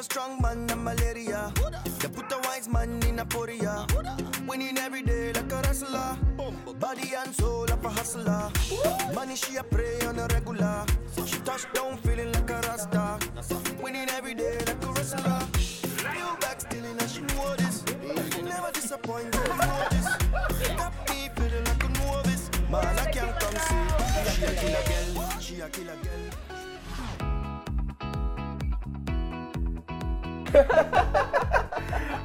a strong man and malaria. You put a wise man in a poria. Winning every day like a wrestler. Body and soul of a hustler. Money she a pray on a regular. She touch down feeling like a rasta. Winning every day like a wrestler. You back stealing and she know this. Never disappoint, you know this. Got me feeling like a novice. Man, I can't come see. She a killer girl. She a killer girl.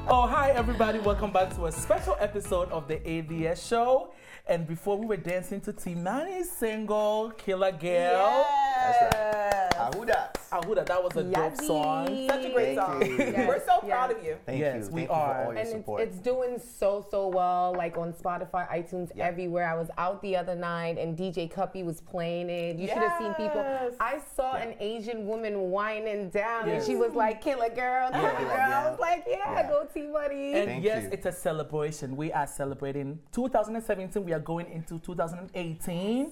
Oh, hi, everybody. Welcome back to a special episode of the ABS show. And before we were dancing to Timani's single, Killer Girl. That's right. Ahuda. Ahuda, that was a dope Yummy. song. Such a great Thank song. you. Yes, We're so yes. proud of you. Thank Yes, you. we Thank you are. for all your and it's, support. it's doing so so well like on spotify itunes Yeah. everywhere i was out the other night and dj cuppy was playing it you should have seen people i saw an asian woman whining down Yes. and she was like killer girl killer Yeah. girl Yeah. i was like yeah, Yeah. go t-buddy And Thank yes, you. it's a celebration. We are celebrating 2017. We are going into 2018.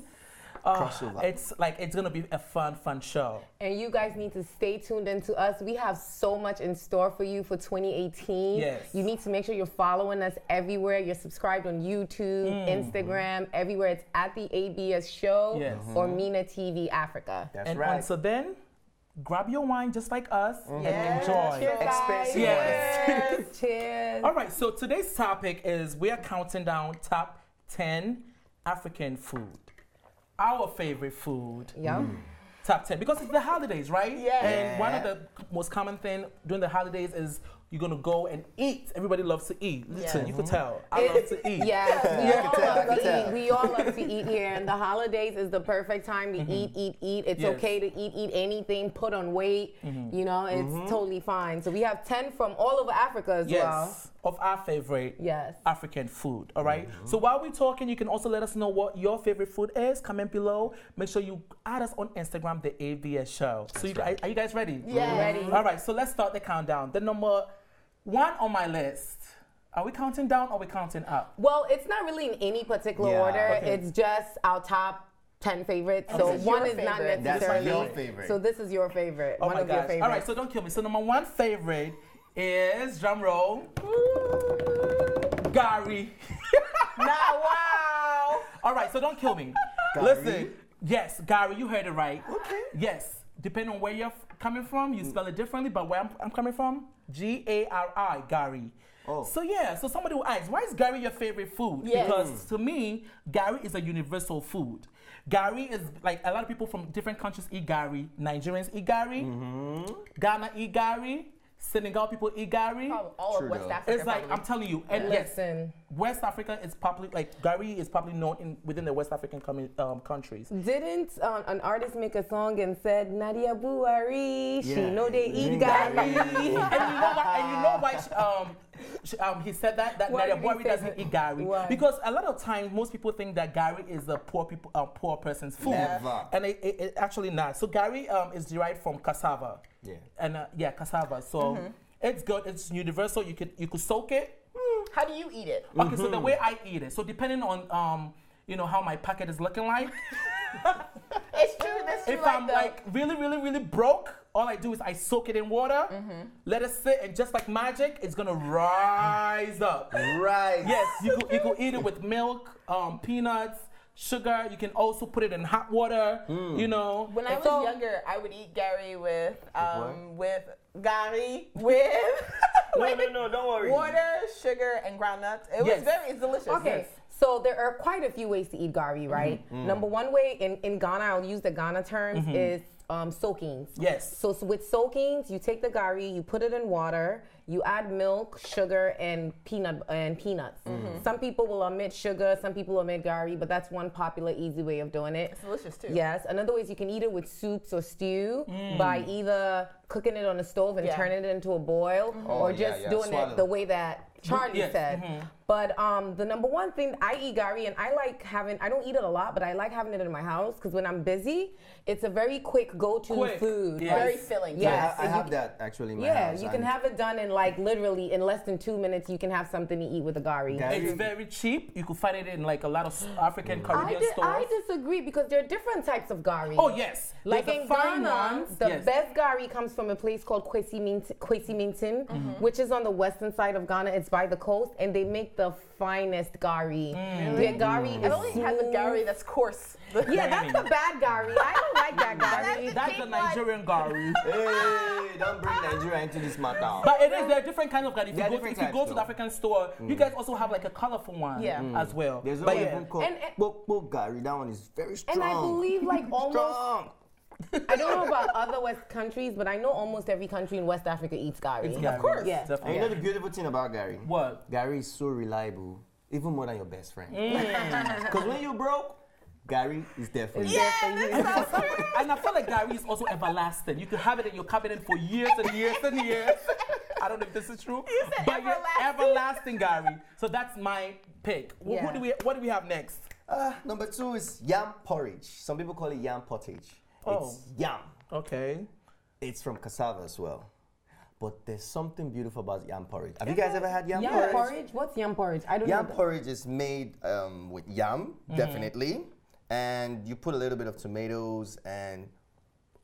Uh, Crossover. it's like it's gonna be a fun, fun show. and you guys need to stay tuned into us we have so much in store for you for 2018 Yes. you need to make sure you're following us everywhere you're subscribed on youtube instagram everywhere it's at the abs show Yes. or mina tv africa That's and right. until then, grab your wine just like us and Yes. enjoy. Cheers, guys. Expensive Yes. Cheers. Cheers. All right, so today's topic is we are counting down top 10 African food. Our favorite food. Yeah. Mm. Top 10 because it's the holidays, right? Yeah. And one of the most common thing during the holidays is you're gonna go and eat. Everybody loves to eat. Listen, Yeah. you can mm-hmm. tell. I love to eat. Yes, we all tell, love to tell. eat. We all love to eat here, and the holidays is the perfect time to mm-hmm. eat, eat, eat. It's Yes. okay to eat, eat anything, put on weight. Mm-hmm. You know, it's totally fine. So we have ten from all over Africa as well. Yes. Of our favorite Yes. African food. All right? Mm-hmm. So while we're talking, you can also let us know what your favorite food is. Comment below. Make sure you add us on Instagram, the ABS Show. So you guys, are you guys ready? Yeah. Ready? All right. So let's start the countdown. The number one on my list. Are we counting down or are we counting up? Well, it's not really in any particular Yeah. order. Okay. It's just our top. 10 favorites. So This is one is not favorite. That's necessarily. your favorite. So this is your favorite. Oh one my of your gosh. favorites. All right. So don't kill me. So number one favorite is drum roll. Gari. Nah, wow. All right, so don't kill me. Gari? Listen, yes, gari, you heard it right. Okay. Yes, depending on where you're coming from, you spell it differently, but where I'm, I'm coming from, G A R I, gari. Oh. So yeah, so somebody will ask, why is gari your favorite food? Yes. Because mm. to me, gari is a universal food. Gari is like a lot of people from different countries eat gari. Nigerians eat gari. Mm-hmm. Ghana eat gari. Senegal people eat gari. All- All True of West though. Africa. It's like probably. I'm telling you, and yes, Listen. West Africa is probably like gari is probably known in within the West African commu- um, countries. Didn't um, an artist make a song and said Nadia Buhari? She Yeah. know they eat. Gari. and you know why? And you know why? She, um, she, um, he said that that Why Nadia did he Buhari say doesn't that? eat gari Why? because a lot of times most people think that gari is a poor people, uh, poor person's food, Never. and it, it, it actually not. So gari um, is derived from cassava. Yeah. And uh, yeah, cassava. So it's good. It's universal. You could you could soak it. How do you eat it? Okay, so the way I eat it. So depending on um, you know how my packet is looking like. It's true. That's true. if like I'm the- like really, really, really broke, all I do is I soak it in water, let it sit, and just like magic, it's gonna rise up. Right. Yes, you could, you could eat it with milk, um, peanuts, sugar. You can also put it in hot water. You know. when I was So- younger, I would eat gari with um with gari with No, no, no, don't worry. water, sugar, and groundnuts. It was Yes. very it's delicious. Okay, so there are quite a few ways to eat Gari, right? Mm-hmm. Number one way in, in Ghana, I'll use the Ghana terms, is um, soakings. Yes. So, so with soakings, you take the Gari, you put it in water, you add milk, sugar, and peanut and peanuts. Mm-hmm. Some people will omit sugar, some people omit Gari, but that's one popular, easy way of doing it. It's delicious too. Yes. Another way is you can eat it with soups or stew Mm. by either cooking it on the stove and Yeah. turning it into a boil, or Oh, yeah, just yeah, doing swallow. it the way that Charlie said. mhm. But um, the number one thing I eat gari, and I like having. I don't eat it a lot, but I like having it in my house because when I'm busy, it's a very quick go-to Quick, food. yes. Very filling. Yes. I, I and you have that actually in my Yeah, house. you can and have it done in like literally in less than two minutes. You can have something to eat with a gari. Gari- It's very cheap. You could find it in like a lot of s- African I, Caribbean di- stores. I disagree because there are different types of gari. oh yes, Like There's in the fine Ghana, ones. the yes. best gari comes from a place called Kwesi Mintin, Kwesi Mintin Mm-hmm. which is on the western side of Ghana. It's by the coast, and they make the finest gari. Mm. Their gari is I've only had the gari that's coarse. Yeah, that's the bad gari. I don't like that gari. That's the Nigerian gari. Hey, don't bring Nigeria into this matter. But it is there are different kinds of gari. If you go, if you go to the. African store, you guys also have like a colorful one Yeah. as well. There's but one yeah. even called And- and- Popo Gari. That one is very strong. And I believe like almost strong. I don't know about other West countries, but I know almost every country in West Africa eats gari. It's gari. Of course. Yeah. And you know the beautiful thing about gari? What? Gari is so reliable, even more than your best friend. Mm. Because when you're broke, gari is there for you. Yeah, for you. And I feel like gari is also everlasting. You can have it in your cabinet for years and years and years. I don't know if this is true. said but you're everlasting? everlasting gari. So that's my pick. Wh- Who Yeah. do we what do we have next? Uh, number two is yam porridge. Some people call it yam pottage. Oh. It's yam. Okay. It's from cassava as well. But there's something beautiful about yam porridge. Have you guys ever had yam Yam porridge? porridge? What's yam porridge? I don't Yam know. Yam porridge is made um, with yam, Mm. definitely. And you put a little bit of tomatoes and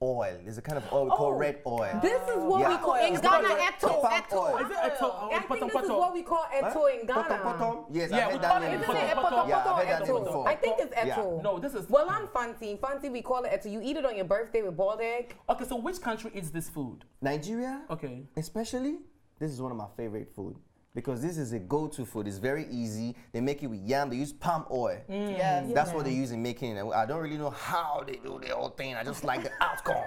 oil. There's a kind of oil we call Oh. red oil. This is what we Yeah. call in Ghana eto. palm Eto. oil. Is it a to- oh, I think this is what we call Huh? eto in Ghana. potom? Yes, Yeah, I've heard that name isn't Isn't before. it Potom, Yeah, I've heard that name eto? before. I think it's Yeah. eto. No, this is Well, I'm fancy. Fancy, we call it eto. You eat it on your birthday with boiled egg. Okay, so which country eats this food? Nigeria, Okay. especially, this is one of my favorite food because this is a go-to food. It's very easy. They make it with yam. They use palm oil. Mm. Yes. Mm. That's what they use in making it. I don't really know how they do the whole thing. I just like the outcome.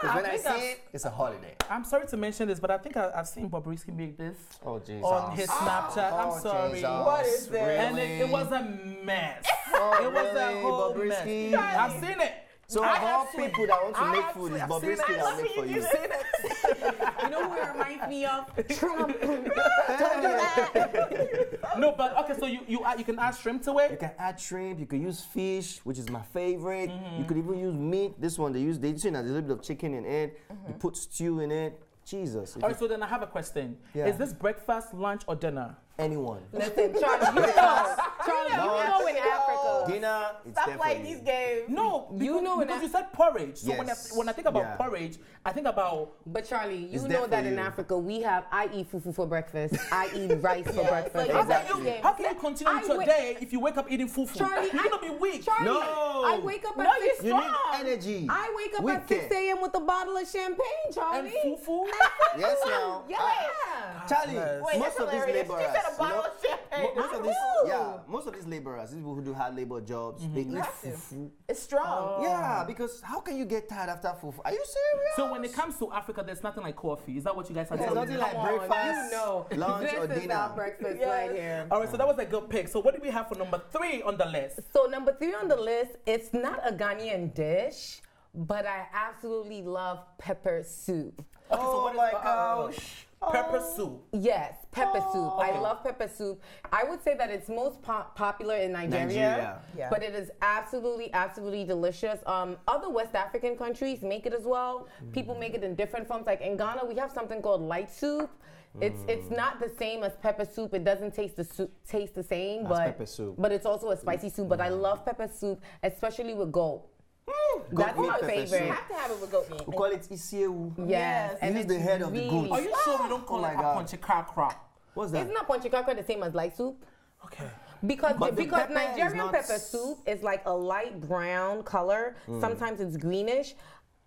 Because when I think I've- see it, it's a holiday. I'm sorry to mention this, but I think I, I've seen Bobrisky make this Oh, Jesus. on his ah. Snapchat. I'm Oh, sorry. Jesus. What is this? And it, it was a mess. Oh, it was a really, whole Bobrisky? mess. I've seen it. So I of all actually- people that want to I make food, it's I've Bobrisky it. that make for you. You You know who it reminds me of? Trump. No, but okay, so you you, add- you can add shrimp to it? You can add shrimp. You can use fish, which is my favorite. Mm-hmm. You could even use meat. This one they use. They use a little bit of chicken in it. You put stew in it. Jesus, if All you- right, so then I have a question. Yeah. Is this breakfast, lunch, or dinner? anyone. Listen, Charlie, you know. Charlie, you know in Africa. Dinner, it's Stop playing these games. No, because, You know because Af- you said porridge. So when I Yes. when I think about Yeah. porridge, I think about But Charlie, you It's know that for in. Africa we have I eat fufu for breakfast. I eat rice for Yeah, breakfast. it's like how Exactly. can you how can you continue I with your day if you wake up eating fufu? Charlie, You're gonna be weak. Charlie, No. I wake up No, at you're 6 You need energy. I wake up at 6 a.m. with a bottle of champagne, and Charlie. fufu. Yes, now. Yeah. Ah. Charlie, Wait, most of these hilarious. She laborers, said a bottle of champagne. most of these, yeah, most of these laborers, these people who do hard labor jobs, they eat fufu. It's strong. Oh. Yeah, because how can you get tired after fufu? Are you serious? So when it comes to Africa, there's nothing like coffee. Is that what you guys are There's telling nothing me? like Come on, breakfast, you know. lunch, this or is dinner. our breakfast Yes. right here. All right, so that was a good pick. So what do we have for number three on the list? So number three on the list, it's not a Ghanaian dish, but I absolutely love pepper soup. Okay, Oh what is oh my gosh. Pepper oh. soup. Yes, pepper oh. soup. I love pepper soup. I would say that it's most po- popular in Nigeria, Nigeria. Yeah. but it is absolutely, absolutely delicious. Um, other West African countries make it as well. Mm. People make it in different forms. Like in Ghana, we have something called light soup. It's it's mm. not the same as pepper soup. It doesn't taste the soup taste the same, As but pepper soup. but it's also a spicy soup. But I mm. love pepper soup, especially with goat. That's my favorite. You have to have it with goat meat. We call it isiewu. Yes, Yes. and Use it's the head of the really- goat. Are you sure we don't call Oh it God. a ponche kakra? What's that? Isn't not ponchikakra the same as light soup? Okay. Because But because Nigerian pepper soup is like a light brown color. Mm. Sometimes it's greenish.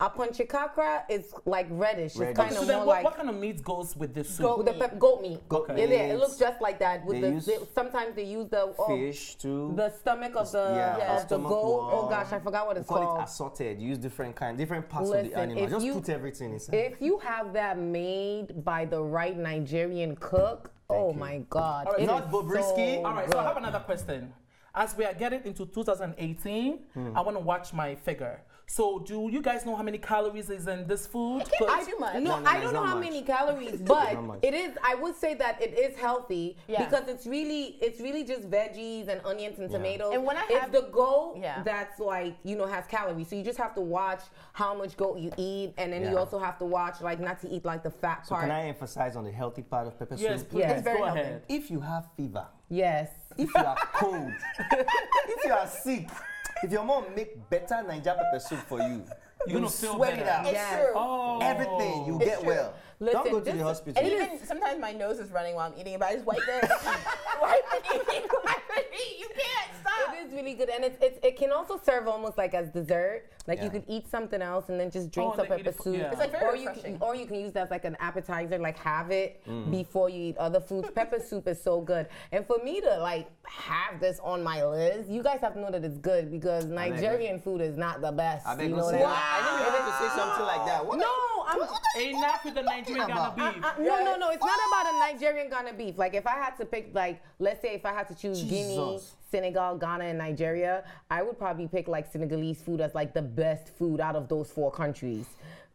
A ponchikakra is like reddish. Reddish. It's kind So of then more what, like what kind of meat goes with this soup? Goat with the meat. pep- goat meat. Goat Yeah, yeah, it looks just like that. With They the, use they- sometimes they use the oh, Fish too. the stomach of the yeah, of the stomach goat. Oh gosh, I forgot what We it's call called. it assorted. You use different kind, different parts of the animal. Just you- put everything inside. if you have that made by the right Nigerian cook, oh you. my God, All right, it not is Bobrisky. so All right, so I have another question. As we are getting into 2018, hmm. I want to watch my figure. So, do you guys know how many calories is in this food? can't be 'Cause- too much. No, No, no, I don't know how much. many calories, but it is. I would say that it is healthy Yeah. because it's really, it's really just veggies and onions and tomatoes. And when I it's have- the goat Yeah. that's like you know has calories, so you just have to watch how much goat you eat, and then you also have to watch like not to eat like the fat So part. can I emphasize on the healthy part of pepper Yes, soup? please. Yes. very Go healthy. ahead. If you have fever, yes. if you are cold, if you are sick, if your mom make better Niger pepper soup for you, You're you gonna feel sweat it better. out. It's Yes. true. Oh. Everything you It's get true. well. Listen, Don't go to the hospital. And even sometimes my nose is running while I'm eating it, but I just wipe it. wipe it, eat, wipe it, eat. You can't stop. It is really good, and it's, it's it can also serve almost like as dessert. Like Yeah. you could eat something else and then just drink Oh, some and then eat pepper soup. yeah. It's, like, very or you refreshing. can, or you can use that as like an appetizer, like have it Mm. before you eat other foods. pepper soup is so good, and for me to like have this on my list, you guys have to know that it's good because Nigerian food is not the best. I beg you you know say, that? I knew you had to say something like that. What No, I'm. Enough with the Nigerian Ghana about? beef. Uh, no, no, no. It's not about a Nigerian Ghana beef. Like if I had to pick, like let's say if I had to choose Guinea, Senegal, Ghana, and Nigeria, I would probably pick like Senegalese food as like the best food out of those four countries.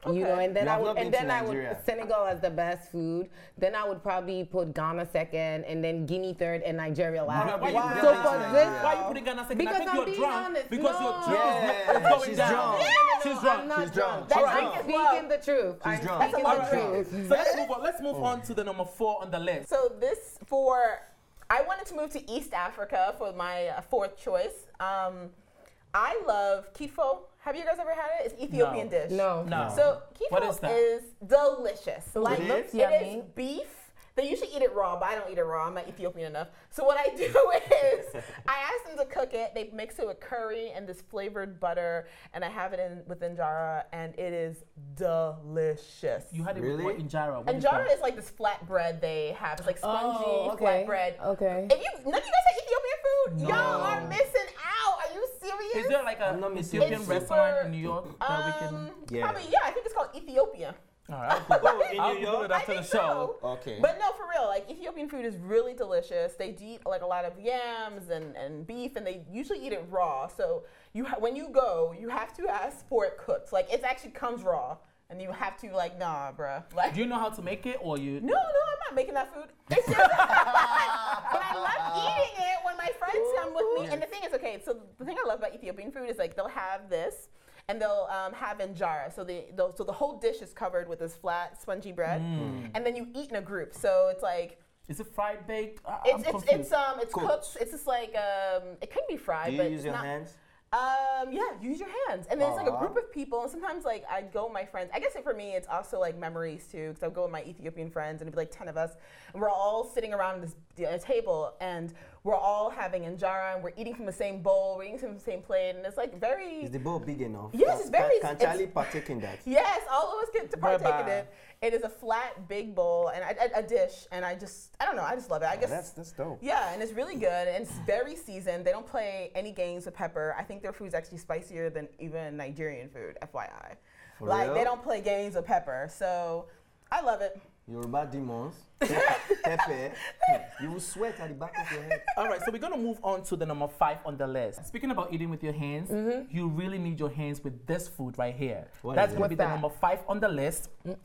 You know, and then You I would, and been to then I would Senegal as the best food. Then I would probably put Ghana second, and then Guinea third, and Nigeria last. Why Wow. putting So Ghana for this, Why you putting Ghana second? Because I think I'm you're being drunk honest. because your No. drink Yeah, is, is going she's down. drunk. She's I'm drunk. not She's drunk. drunk. She's I'm drunk. speaking the truth. I'm drunk. speaking All the right. truth. So let's move on. Let's move on to the number four on the list. So this for I wanted to move to East Africa for my uh, fourth choice. Um, I love kitfo. Have you guys ever had it? It's Ethiopian No. dish. No. No. So kitfo What is that? delicious. Like it looks it yummy. beef. They usually eat it raw, but I don't eat it raw. I'm not Ethiopian enough. So what I do is I ask them to cook it. They mix it with curry and this flavored butter, and I have it in with injera, and it is delicious. You had it Really? with what injera? What is Injera that? is like this flat bread they have. It's like spongy Oh, okay. flat bread. Okay. If you none of you guys have Ethiopian food, No. y'all are missing out. Are you serious? Is there like a I'm Ethiopian restaurant in New York that we can? um, Yeah. probably yeah. I think it's called Ethiopia. All right, I'll Google, Oh, I'll New Google it after the show. so. Okay. But no, for real, like Ethiopian food is really delicious. They eat like a lot of yams and, and beef, and they usually eat it raw. So you ha- when you go, you have to ask for it cooked. Like it actually comes raw, and you have to like nah, bruh. Like Do you know how to make it, or you? no, no, I'm not making that food. It's just, but I love eating it when my friends come with me. And the thing is, okay, so the thing I love about Ethiopian food is like they'll have this. And they'll um, have injera, so the they'll- so the whole dish is covered with this flat, spongy bread, Mm. and then you eat in a group. So it's like Is it fried baked? I- I'm it's it's, confused. it's um it's Cooked. cooked. It's just like um it can be fried, Do you but use it's your not, hands? um, yeah, use your hands. And then it's like a group of people. And sometimes, like, I go with my friends. I guess for me, it's also like memories too, because I'll go with my Ethiopian friends, and it'd be like 10 of us. And we're all sitting around this uh, table, and we're all having injera, and we're eating from the same bowl, we're eating from the same plate. And it's like very. Is the bowl big enough? Yes, Can- it's very- Can, can Charlie partake in that? Yes, all of us get to partake in Bye-bye. it. It is a flat, big bowl and a, a, a dish, and I just, I don't know, I just love it. I oh, guess That's that's dope. yeah, and it's really good, and it's very seasoned. They don't play any games with pepper. I think their food's actually spicier than even Nigerian food, FYI. For like real? they don't play games with pepper, so I love it. Yoruba demons. Pepe. Hmm. You will sweat at the back of your head. All right, so we're gonna move on to the number five on the list. Speaking about eating with your hands, mm-hmm. you really need your hands with this food right here. What That's gonna be What's the number five on the list. Mm.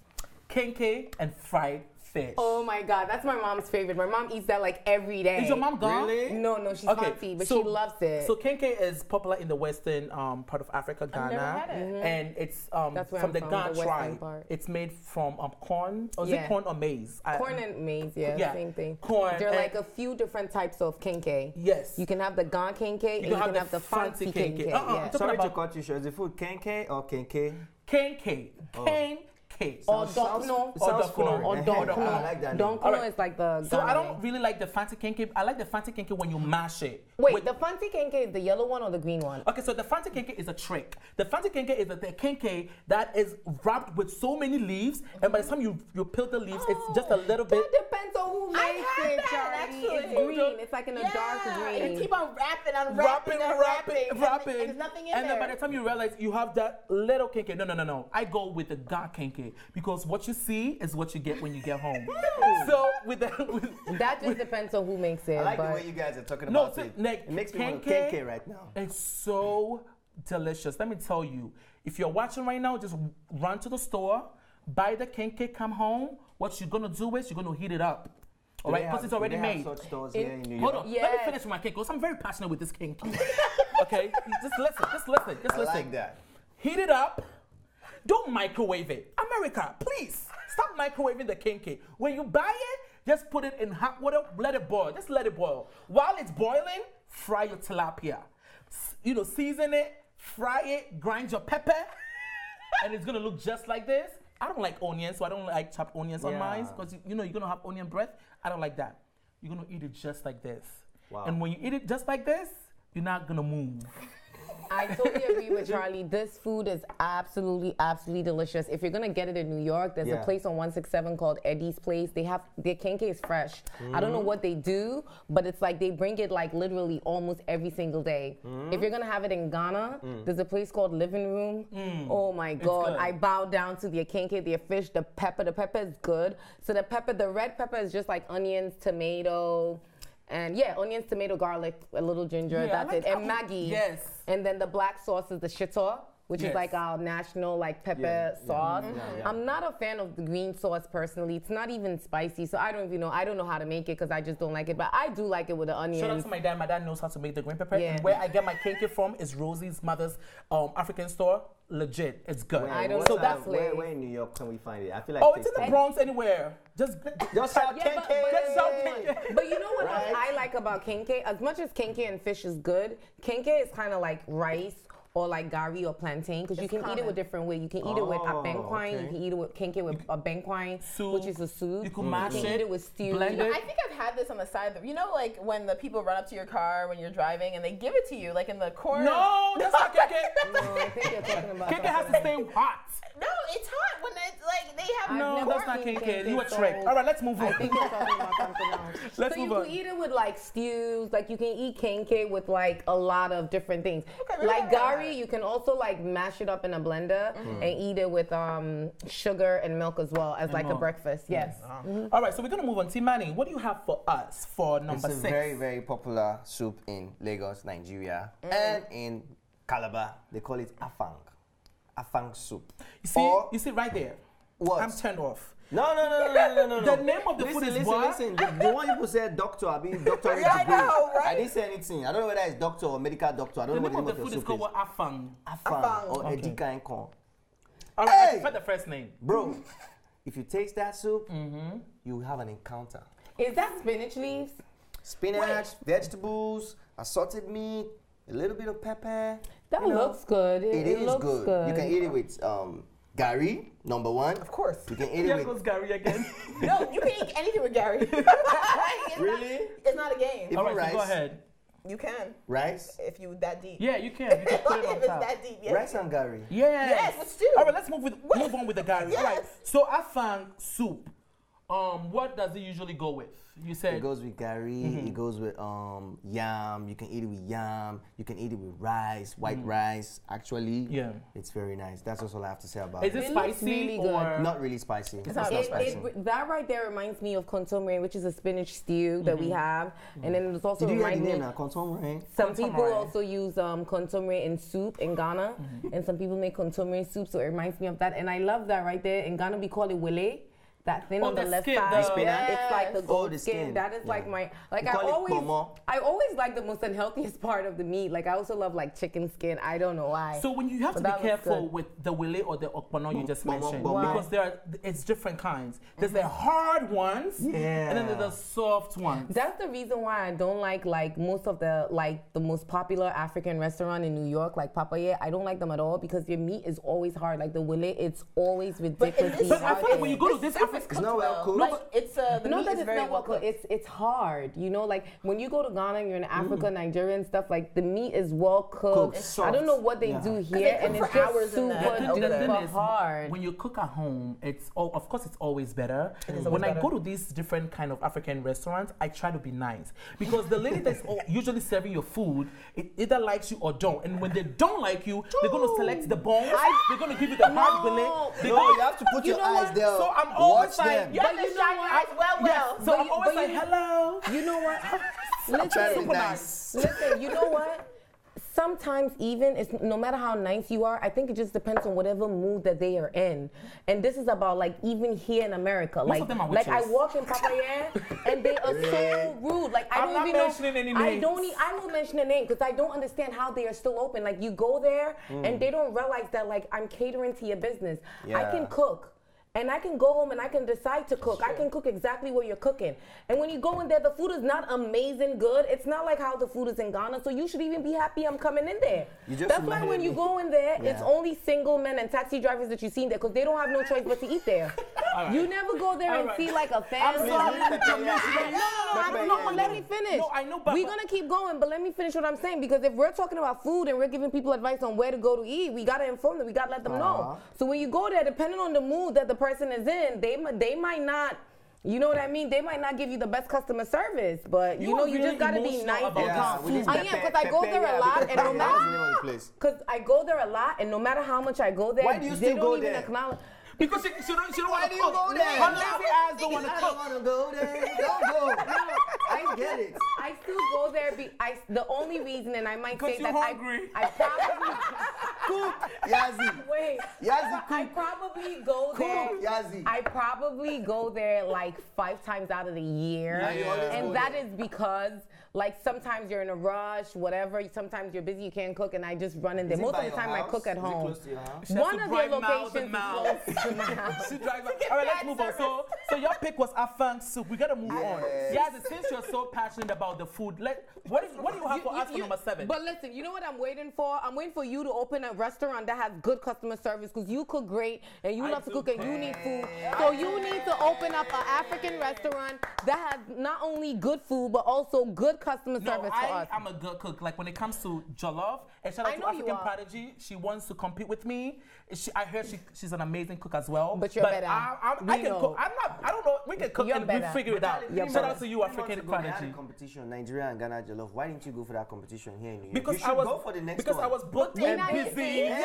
Kenke and fried fish. Oh my god, that's my mom's favorite. My mom eats that like every day. Is your mom gone? Really? No, no, she's fancy, but she loves it. So kenke is popular in the western um, part of Africa, Ghana, never had it. and it's um, from I'm the from, Ga the western tribe. part. It's made from um, corn, or is it corn or maize? I- corn and maize, yeah, Yeah, same thing. corn There are like a few different types of kenke. Yes. You can have the gan kenke and you can can have the fancy fancy kenke. kenke. Uh-uh, yeah. talking Sorry to cut you short. Is the food kenke or kenke? Kenke. Oh. Kenke. Or Sounds- dokno. it sounds Or dokno. foreign. Or Eh. I like that. name. Donkno is like the So I don't really like the fancy kenke. I like the fancy kenke when you mash it. Wait, with- the fancy kenke is the yellow one or the green one? Okay, so the fancy kenke is a trick. The fancy kenke is a the kenke that is wrapped with so many leaves, and by the time you you peel the leaves, it's just a little bit. That depends on who I makes it, that, Charlie. actually. It's green. It's like in a yeah, dark and green. you keep on wrapping, unwrapping, Wrapping, unwrapping, wrapping, and, wrapping, and there's nothing in and there. then by the time you realize you have that little kenke, no, no, no, no. I go with the ga kenke because what you see is what you get when you get home. so with the with, that just depends on who makes it. I like the but way you guys are talking No, about so, it. like, it makes me want kenke- kenke right now. It's so delicious. Let me tell you, If you're watching right now, just run to the store, buy the kenke, come home. What you're gonna do is you're gonna heat it up. All Do right, because it's already made. such stores In- here in New Hold York? on, let me Yes. finish my cake because I'm very passionate with this cake. okay, just listen, just listen, just I listen. like that. Heat it up. Don't microwave it. America, please stop microwaving the kenke. When you buy it, just put it in hot water, let it boil. Just let it boil. While it's boiling, fry your tilapia. S- You know, season it, fry it, grind your pepper, and it's gonna look just like this. I don't like onions, so I don't like chopped onions on mine because you, you know you're gonna have onion breath. I don't like that. You're gonna eat it just like this. Wow. And when you eat it just like this, you're not gonna move. I totally agree with Charlie. This food is absolutely, absolutely delicious. If you're gonna get it in New York, there's Yeah. a place on 167 called Eddie's Place. They have their kenke is fresh. I don't know Mm. what they do, but it's like they bring it like literally almost every single day. Mm. If you're gonna have it in Ghana, there's a place called Living Room. Oh my god. I bow down to their kenke, their fish, the pepper. The pepper is good. So the pepper, the red pepper is just like onions, tomato. And yeah, onions, tomato, garlic, a little ginger. Yeah, that's like it. And. Maggi. Yes. And then the black sauce is the shito, which Yes. is like our national like pepper Yeah, yeah, sauce. yeah, yeah. I'm not a fan of the green sauce personally. It's not even spicy, so I don't even know. I don't know how to make it because I just don't like it. But I do like it with the Shout out onions. to my dad. My dad knows how to make the green pepper. Yeah. And where I get my kenke from is Rosie's mother's um, African store. Legit, it's good. I don't So that's where, where in New York can we find it? I feel like oh, it's in the tasting- Bronx anywhere. Just Just shout Yeah, but, kenke. but, Just shout kenke. but you know what Right. I like about kenke? As much as kenke and fish is good, kenke is kind of like rice or like gari or plantain because you It's can eat it common. with different ways. You can eat it with a Oh, benquine, you can eat it with kenke with a benquine, Soup. which is a soup. You can mash can it, eat it with stew. blend You know, it. I think I've had this on the side. Of, you know, like when the people run up to your car when you're driving and they give it to you, like in the corner. no, that's not kenke. No, I think you're talking about Kenke has to stay hot. No, it's hot when it's like they have. No, that's not seen kenke. kenke You were so- tricked. All right, let's move I on. think you're talking about something else. Let's so move you on. can eat it with like stews, like you can eat kenke with like a lot of different things. Okay, like got gari, that. you can also like mash it up in a blender and eat it with um, sugar and milk as well as like a breakfast. Yes. All right, so we're gonna move on. Timani, what do you have for us for number It's a six? very, very popular soup in Lagos, Nigeria, Mm. and in Calabar. They call it afang. Afang soup. You see, Or- you see right there. What? I'm turned off. No, no, no, no, no, no, no. The name of the listen, food is listen, what? Listen, the, the one people said doctor, I mean doctor. Yeah, I know, right? I didn't say anything. I don't know whether it's doctor or medical doctor. I don't The know name of the the food is called soup what? Afang. Afang Afang. or Okay. Edika and corn. All right, I Hey! prefer the first name. Bro, if you taste that soup, Mm-hmm. you have an encounter. Is that spinach leaves? Spinach, vegetables, assorted meat, a little bit of pepper. That you know. looks good. It, It is looks good. You can eat it with um, gari, number one. Of course. You can eat Here it goes with gari again. No, you can eat anything with gari. It's not- Really? it's not a game. If- All right, rice. so go ahead. You can rice, if you that deep. Yeah, you can. You can put it if on it's top. that deep. Yes. rice and gari. Yes. Yes, with stew. All right, let's move with move on with the gari. All right. Yes. So found soup. Um, what does it usually go with? You said It goes with gari. Mm-hmm. It goes with um yam. You can eat it with yam. You can eat it with rice, white rice. Actually, Mm. Yeah. it's very nice. That's all I have to say about is it. it It spicy really good. or Not really spicy. It's not not It, spicy. it, that right there reminds me of kontomire, which is a spinach stew that we have, and then it's also Did you hear the reminds me. name now? Kontomire. Some Kontomire. people also use um, kontomire in soup in Ghana, and some people make kontomire soup, so it reminds me of that. And I love that right there. In Ghana, we call it wele. That thing Oh, on the, the left skin, side, the spinach? it's like the Oh, gold the skin. skin. That is like my like We I always pomo. I always like the most unhealthiest part of the meat. Like I also love like chicken skin. I don't know why. So when you have But to be careful good. with the wele or the okpano you just Bomo, mentioned bomo. because there are it's different kinds. There's the mm-hmm. hard ones, yeah. and then there's the soft ones. That's the reason why I don't like like most of the like the most popular African restaurant in New York, like Papaye. I don't like them at all because their meat is always hard. Like the wele, it's always ridiculously But I hard. feel like when you go to this soup African, is It's not cooked well well. cooked. Like, it's uh, the no, meat that is it's very not well well cooked. cooked. It's it's hard, you know. Like when you go to Ghana, and you're in Africa, Nigeria, and stuff. Like the meat is well cooked. Cooked, I don't know what they Yeah. do here, cook and it's just hours in super, the- The thing, the thing is, hard. when you cook at home, it's oh, of course it's always better. is when always I better. go to these different kind of African restaurants, I try to be nice because the lady that's usually serving your food, it either likes you or don't. And when they don't like you, they're gonna select the bones. they're gonna give you the hard No. fillet. No, you have to put You your know eyes what? there. So I'm always Watch like. You have But to you shine know your what? eyes well, well. So But I'm you- always like, you- hello. You know what? Listen, nice. listen. You know what? sometimes even it's no matter how nice you are i think it just depends on whatever mood that they are in and this is about like even here in america like of them are like i walk in Papaye and they are so rude like i I'm don't not even mentioning know any i don't e- i won't mention a name because i don't understand how they are still open like you go there and hmm. they don't realize that like i'm catering to your business i can cook and I can go home and I can decide to cook. I can cook exactly what you're cooking. And when you go in there, the food is not amazing good. It's not like how the food is in Ghana. So you should even be happy I'm coming in there. You just That's why when you go in there, it's only single men and taxi drivers that you see there because they don't have no choice but to eat there. You never go there and right. see like a family. no, no, I'm, no, Yeah. let me finish. No, I know, but- We're gonna keep going, but let me finish what I'm saying because if we're talking about food and we're giving people advice on where to go to eat, we gotta inform them. We gotta let them Uh-huh. know. So when you go there, depending on the mood that the person is in, they they might not. You know what I mean? They might not give you the best customer service, but you, You know you really just gotta be nice and this calm. food. I am because I go there a lot, and no That's the name of the matter because I go there a lot, and no matter how much I go there, Why do you they still don't go even there? acknowledge. Because she, she don't, she don't want to you cook. go there? Her lazy ass don't want to I cook. don't want to go there. Don't go. No, I get it. I still go there. Be, I the only reason, and I might say that hungry. I, I probably Cook, Yazzie. wait. Yazzie, I probably go there. Cook, Yazzie. I probably go there like five times out of the year, Yeah, you always go and that there. is because. Like sometimes you're in a rush, whatever. Sometimes you're busy, you can't cook, and I just run in there. Is it Most of the your time, I cook at Is home. close to your house? She has One of their drive miles locations and is close to my house. She drives. All right, let's move on. So, so your pick was afang soup. We gotta move on. Yes. Yes, since you're so passionate about the food, let what is what do you have for You- us for number seven? But listen, you know what I'm waiting for? I'm waiting for you to open a restaurant that has good customer service because you cook great and you I love to do cook and you need food. So you need to open up an African restaurant that has not only good food but also good customer no, service for I'm a good cook. Like when it comes to jollof, and shout out I to African. Prodigy. She wants to compete with me. She, I heard she, she's an amazing cook as well. But you're better. I, I'm- I can know. cook. I'm not. I don't know. We can cook You're and better. we figure it out. You're Shout better. out to you, Three African ago, they had a Prodigy. competition, Nigeria and Ghana Jollof. Why didn't you go for that competition here in New York? Because you I was go for the next because one. I was booked and not busy.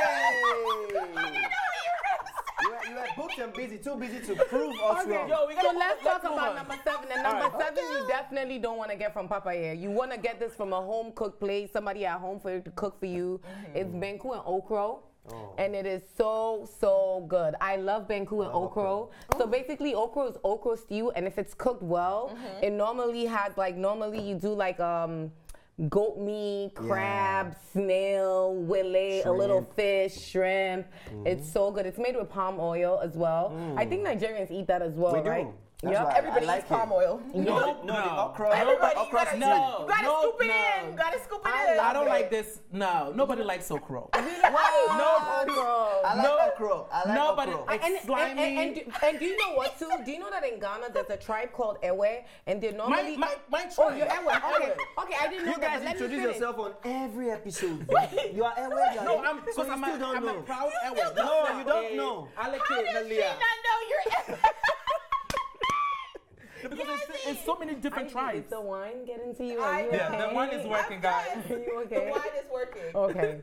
saying- Hey! you, were, you were booked and busy, too busy to prove us wrong. Yo, we gotta So let's talk about on. number seven. And number right. seven, you definitely don't want to get from Papa Papaye. You want to get this from a home cooked place, somebody at home for you to cook for you. It's Banku and Okro. And it is so, so good. I love Banku and okro. So basically, okro is okro stew, and if it's cooked well, it normally has like normally you do like um goat meat, crab, snail, willy, a little Shrimp. fish, shrimp. It's mm-hmm. so good. It's made with palm oil as well. I think mm. Nigerians eat that as well, We right? That's Yep. why Everybody I like eats palm oil. No, No, the, no, the no. okra. Everybody, you okra gotta. No. you gotta No, scoop it no. in. You gotta scoop it I in. I don't it. like this. No, nobody likes okra. Okro. I like No. okra. I like Nobody- okra. I- And, and, slimy. and, and, do, and do you know what too? Do you know that in Ghana there's a tribe called Ewe, and they're normally my- my Oh, tribe. you're Ewe. Okay, okay, I didn't know You that. guys but introduce yourself on every episode. you are aware, Johnny. No, I'm so because you I'm, still a, don't I'm know. a proud Ewe. No, you don't know. How Aleke does she not know you're Because it's, it's so many different Is tribes. the wine getting to you? I Are you. Yeah, okay? the wine is working, guys. Are you The okay? wine is working. Okay.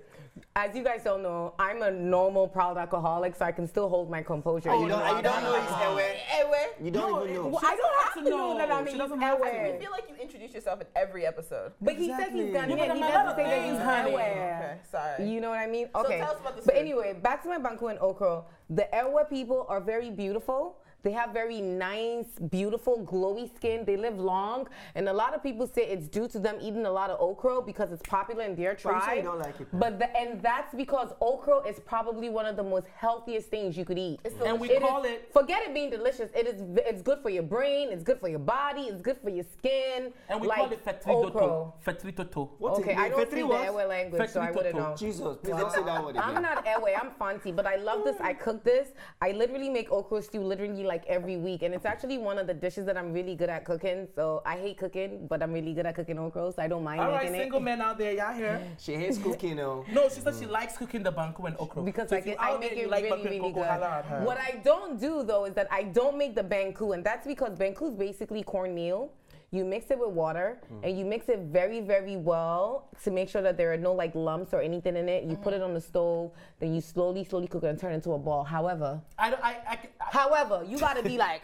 As you guys don't know, I'm a normal proud alcoholic, so I can still hold my composure. Oh, you don't, you don't know not. he's aware. Anyway, You don't No, even know. Well, I don't have to know know. that I'm She in doesn't have to. Ewe. I feel like you introduce yourself in every episode. But he says Exactly. he's Yeah, Ghanaian. but he I'm a doesn't say that he's things, honey. Ewe. Okay, sorry. You know what I mean? Okay. So tell us about this but food. anyway, back to my banku and okro. The Ewe people are very beautiful. They have very nice, beautiful, glowy skin. They live long, and a lot of people say it's due to them eating a lot of okra because it's popular in their tribe. say you don't like it, though. But the, and that's because okra is probably one of the most healthiest things you could eat. And we It call is- it Forget it being delicious. It is. It's good for your brain. It's good for your body. It's good for your skin. and we like call it fetritoto. okra. Fetritoto. What's Okay, it? I don't speak the Ewe language, fetritoto. so I wouldn't know. Jesus, please don't say that word again. I'm not Ewe, I'm Fanti, but I love this. I cook this. I literally make okra stew literally like every week, and it's actually one of the dishes that I'm really good at cooking. So I hate cooking, but I'm really good at cooking okra, so I don't mind All right, making single it. men out there, y'all here? She hates cooking, though. No, she said she likes cooking the banku and okra. Because So I, get, I make it like really, really cocoa, at her. good. What I don't do though is that I don't make the banku, and that's because banku is basically cornmeal. You mix it with water Mm. and you mix it very, very well to make sure that there are no like lumps or anything in it. You put it on the stove, then you slowly, slowly cook it and turn it into a ball. However, I, don't- I, I, I, however, you gotta be like,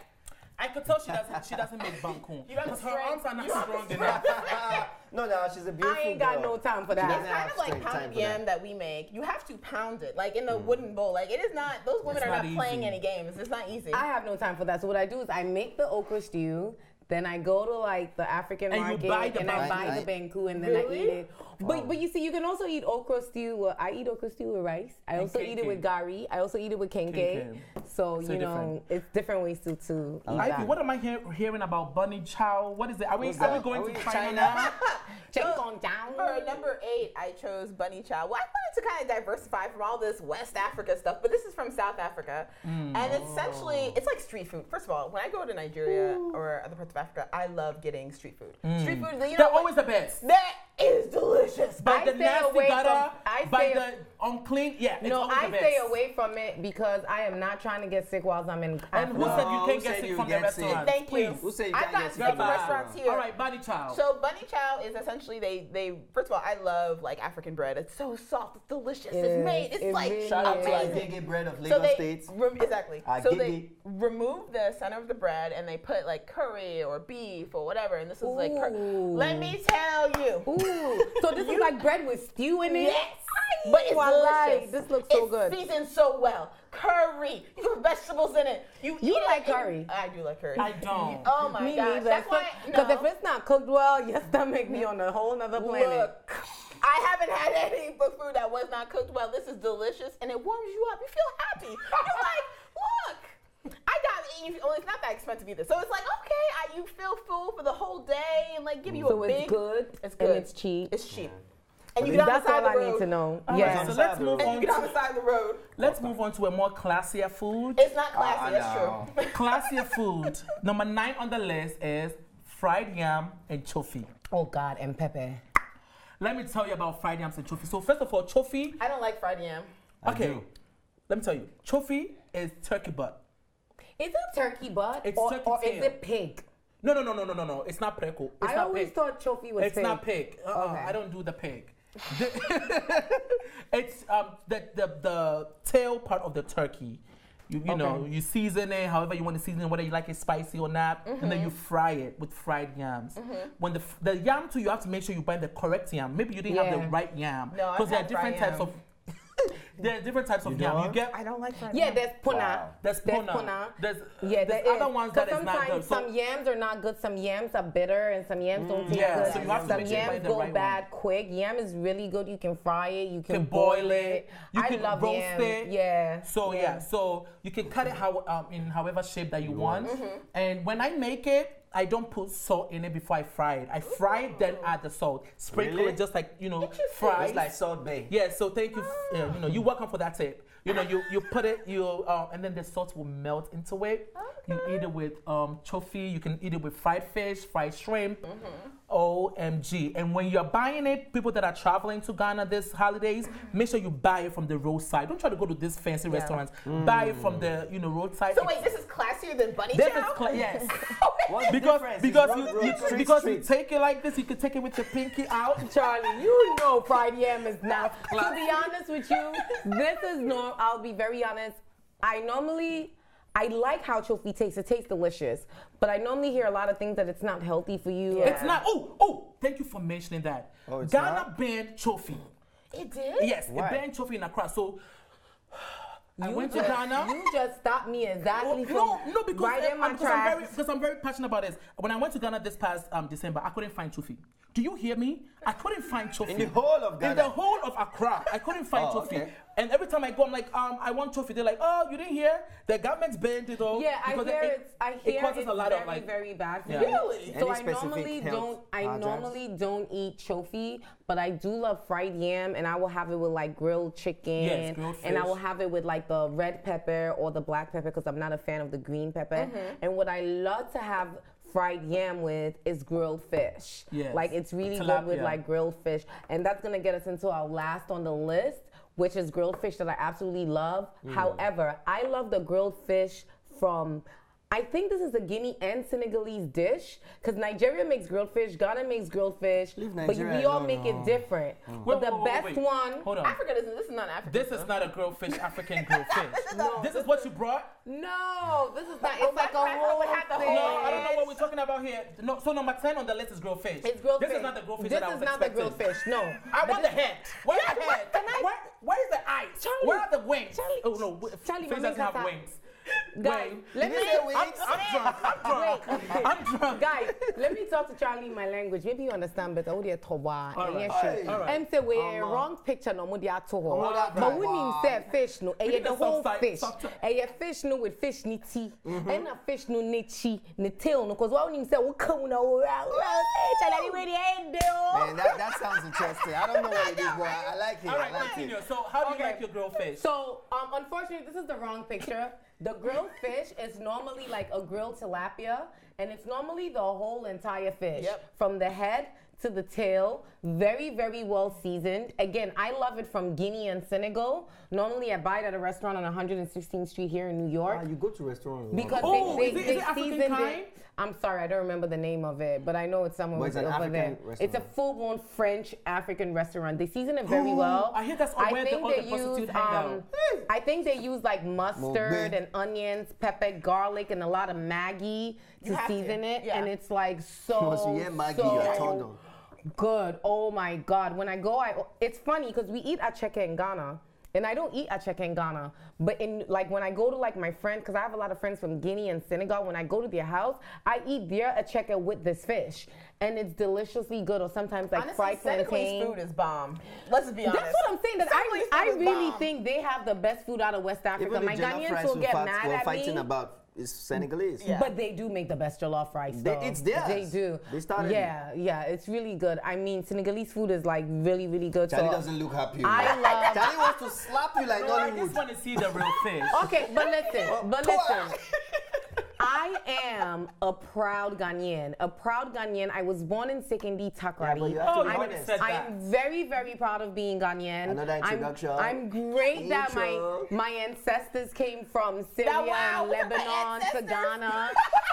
I could tell she doesn't. She doesn't make bangkun You because her arms are not strong enough. no, no, she's a beautiful I ain't got girl. no time for that. It's kind of like strength, pounded for that. yam that we make. You have to pound it, like in a wooden bowl. Like it is not. Those women It's are not not, playing any games. It's not easy. I have no time for that. So what I do is I make the okra stew. Then I go to like the African And market and I buy the banku and then I eat it. But oh. but you see, you can also eat okra stew. I eat okra stew with rice. I And also eat it with gari. I also eat it with kenke. Kenke. So, So you know, different. it's different ways to to eat Ivy, what am I hear, hearing about bunny chow? What is it? Are we, are we going Are to we China, China? now? Check on down. For number eight, I chose bunny chow. Well, I wanted to kind of diversify from all this West Africa stuff, but this is from South Africa, Mm. and essentially it's like street food. First of all, when I go to Nigeria or other parts of Africa, I love getting street food. Street food, you know, Mm. They're like- always the best. that is delicious. By I the stay nasty away from- I by stay- the unclean, yeah, No, I stay away from it because I am not trying to get sick whilst I'm in And who Africa. said you can't get sick from the restaurant? Thank you. Who said you I've can't get sick sick? from restaurants here. All right, bunny chow. So bunny chow is essentially they they first of all I love like African bread. It's so soft, it's delicious, It it's made, is. it's like really Shout out to amazing. Agege Bread of So Lagos they State. rem- exactly. So they remove the center of the bread and they put like curry or beef or whatever. And this is like, cur- let me tell you, Ooh, so this is like bread with stew in it. yes, but it's Walai, delicious. this looks so it's good. Seasoned so well. Curry, you put vegetables in it. You, You eat like it curry? I do like curry. I don't. Oh my Me gosh, neither. that's why. Because no. if it's not cooked well, your stomach be on a whole nother planet. Look, I haven't had any food that was not cooked well. This is delicious, and it warms you up. You feel happy. You're like, look, I got. You, well, it's not that expensive either. So it's like, okay, I, you feel full for the whole day, and like give you So a it's big. good. It's And good. it's cheap. It's cheap. And you get on the side of the road. That's all I road. need to know. All right, yeah. so let's move on. you get on the To, side of the road. let's move on to a more classier food. It's not classy. Ah, that's no. true. classier food. Number nine on the list is fried yam and chofi. Oh God, and Pepe. Let me tell you about fried yams and chofi. So first of all, chofi. I don't like fried yam. I Okay, do. let me tell you, chofi is turkey butt. Is it turkey butt It's or, turkey or is tail. it pig? No, no, no, no, no, no, no. It's not preco. It's I not always pig. thought chofi was it's pig. not pig. Uh-uh, Okay. I don't do the pig. it's um the, the the tail part of the turkey. You, you know, Okay. you season it however you want to season it, whether you like it spicy or not, and then Mm-hmm. you fry it with fried yams. When the f- the yam too, you have to make sure you buy the correct yam. Maybe you didn't have Yeah. the right yam No, I've because there are had different fried types yam. of there are different types of You yam. You get I don't like fried Yeah, yam. there's puna. Wow. there's There's puna. puna. There's Yeah, there's there other is. ones 'Cause that is not sometimes good. So- some yams are not good. Some yams are bitter, and some yams don't taste Yeah, good. so you have some make sure you buy yams go right one. bad quick. Yam is really good. You can fry it. You can, can boil it. You I can love roast yam. it. Yeah. So yeah. so you can cut it how um, in however shape that you want. And when I make it, I don't put salt in it before I fry it. I fry it, then add the salt. Sprinkle Really? it just like you know, fry. It's like Salt Bae. Yeah, so thank you. f- yeah, you know, you're welcome for that tip. You know, you you put it, you uh, and then the salt will melt into it. You eat it with um, chofi. You can eat it with fried fish, fried shrimp. OMG! And when you're buying it, people that are traveling to Ghana this holidays, mm-hmm. make sure you buy it from the roadside. Don't try to go to this fancy restaurants. Mm. Buy it from the you know roadside. So wait, this is classier than bunny This chow? is cla- yes. What's because difference? because It's you, road- road you- street because you take it like this, you can take it with your pinky out. Charlie, you know fried yam is not. to be honest with you, this is no. I'll be very honest. I normally. I like how chofi tastes. It tastes delicious. But I normally hear a lot of things that it's not healthy for you. Yeah. It's not. Oh, oh! Thank you for mentioning that. Oh, it's Ghana not? banned chofi. It did? Yes, Why? it banned chofi in Accra. So I You went to Ghana. You just stopped me exactly from no, no, because, right uh, in my I'm, because I'm very, because I'm very passionate about this. When I went to Ghana this past um, December, I couldn't find chofi. Do you hear me? I couldn't find chofi. In the whole of Ghana. In the whole of Accra, I couldn't find Oh, chofi. okay. And every time I go, I'm like, um, I want chofi. They're like, oh, you didn't hear? The government's banned it all. Yeah, I because hear it, it's. I it hear causes it's a lot very, of like. very bad for Yeah. you. Really? So I normally don't. I hazards? normally don't eat chofi, but I do love fried yam, and I will have it with like grilled chicken, Yes, grilled fish. and I will have it with like the red pepper or the black pepper because I'm not a fan of the green pepper. Mm-hmm. And what I love to have fried yam with is grilled fish. Yes. Like it's really good with like grilled fish, and that's gonna get us into our last on the list, which is grilled fish that I absolutely love. Mm. However, I love the grilled fish from I think this is a Guinea and Senegalese dish because Nigeria makes grilled fish, Ghana makes grilled fish, but we all make it no. different. Hmm. Wait, But the wait, wait, best wait. one, Hold on. Africa doesn't. This is not Africa. This is not a grilled fish, African grilled fish. This is what you brought? no, this is not. Oh, It's like a I thought whole we had thing. No, I don't know what we're talking about here. No, so number 10 on the list is grilled fish. It's grilled this fish. is not the grilled fish This that I is was not the grilled fish. No. I want the head. Where's the Yeah, head? can I- Where, where is the eyes? Charlie. Where are the wings? Charlie. Oh no, Charlie, fish doesn't have wings. Guys, Wait. let me Did you I'm. I'm drunk. I'm drunk. I'm drunk. Guys, let me talk to Charlie in my language. Maybe you understand better. Oh, dear, Toba. All right. Hey. All right. Em say we wrong picture no mudi ato ho. Oh, But we mean Wow. say fish no. Eh need the the whole fish. subti- Eh fish no with fish ni tea. Mm-hmm. And a fish no ne chi, ne tail no cause what we say we come na we Hey, Charlie we the end Man, that, that sounds interesting. I don't know what it is, but I, I like it. All I continue. So, how do you like your grilled fish? So, um, unfortunately, this is the wrong picture. The grilled fish is normally like a grilled tilapia, and it's normally the whole entire fish Yep. from the head to the tail. Very, very well seasoned. Again, I love it from Guinea and Senegal. Normally, I buy it at a restaurant on 116th Street here in New York. Ah, you go to restaurants Because Oh, they, is they, it- is they it seasoned kind? it. I'm sorry, I don't remember the name of it, but I know it's somewhere But it's over African there. It's a full-blown French African restaurant. They season it very Oh, well. I hear that's where the- all the prostitute hang out. I think they use like mustard and onions, pepper, garlic, and a lot of Maggi You to have to, season it, yeah. and it's like so Once you hear Maggi, so you're turned on. Good. Oh my God. When I go, I it's funny because we eat acheke in Ghana. And I don't eat acheke in Ghana, but in like when I go to like my friends, because I have a lot of friends from Guinea and Senegal. When I go to their house, I eat their acheke with this fish, and it's deliciously good. Or sometimes like Honestly, fried Senegalese plantain. food is bomb. Let's be honest. That's what I'm saying. That I, Senegalese I food really bomb. think they have the best food out of West Africa. Even My jollof Ghanaians will get mad we're at fighting about is Senegalese. Yeah. But they do make the best jollof rice. They- though. it's theirs. They do. They started. Yeah, yeah, it's really good. I mean, Senegalese food is like really, really good. Charlie so doesn't look happy. I love- Charlie wants to slap you like No, I just want to see the real fish. Okay, but listen, oh, but listen. I am a proud Ghanaian. A proud Ghanaian. I was born in Sekondi Takoradi. but you have to Oh, you I'm, already that. I'm very, very proud of being Ghanaian. Another I'm- I'm, great that my my ancestors came from Syria wow, and Lebanon to. Ghana.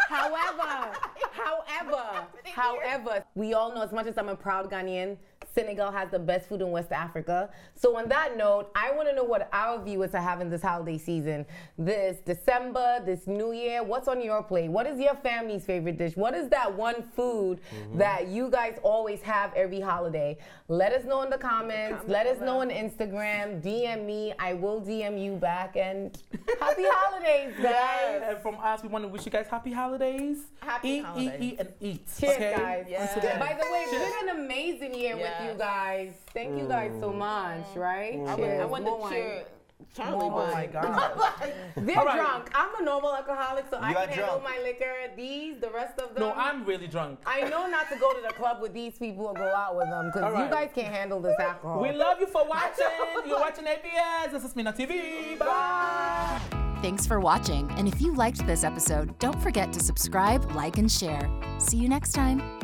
however, however, however, we all know as much as I'm a proud Ghanaian, Senegal has the best food in West Africa. So on that note, I want to know what our viewers are having this holiday season. This December, this New Year, what's on your plate? What is your family's favorite dish? What is that one food mm-hmm. that you guys always have every holiday? Let us know in the comments. Let us know on Instagram. DM me. I will DM you back. And happy holidays, guys. And from us, we want to wish you guys happy holidays. Happy eat, holidays. eat, eat, and eat. Cheers, okay? guys. Yes. By the way, it's been an amazing year with you guys. Thank you guys so mm. much, mm. right? I went, Cheers. I went to wine. cheer Charlie, More but Oh my God. They're All right. drunk. I'm a normal alcoholic, so I You are can handle drunk. my liquor. These, the rest of them. No, I'm really drunk. I know not to go to the club with these people or go out with them because All you guys can't handle this alcohol. We love you for watching. You're watching ABS. This is Mina TV. Bye. Thanks for watching, and if you liked this episode, don't forget to subscribe, like, and share. See you next time.